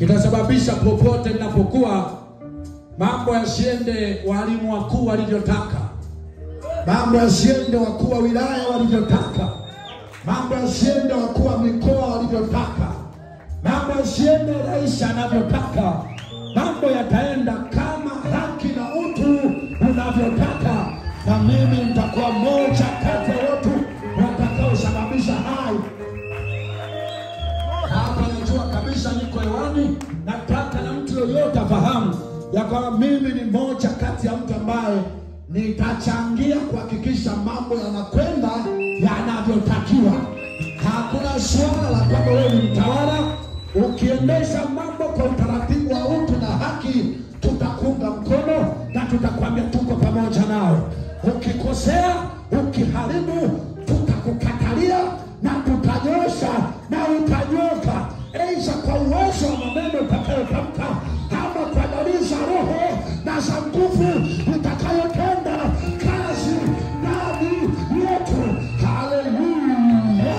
kitasababisha popote ninapokuwa mambo yasiende walimu wakuu walivyotaka, mambo yasiende wakuu wa wilaya walivyotaka, mambo yasiende wakuu wa mikoa walivyotaka, mambo yasiende rais anavyotaka. Mambo yataenda kama haki na utu unavyotaka, na mimi nitakuwa moja kabisa niko hewani, nataka na mtu yoyote afahamu ya kwamba mimi ni moja kati ya mtu ambaye nitachangia kuhakikisha mambo yanakwenda yanavyotakiwa. Hakuna suala la kwamba wewe ni mtawala, ukiendesha mambo kwa utaratibu wa utu na haki, tutakunga mkono na tutakwambia tuko pamoja nao. Ukikosea, ukiharibu, uwezo wa maneno utakayotamka ama kwa dalili za Roho na za nguvu utakayotenda kazi ndani yetu. Haleluya!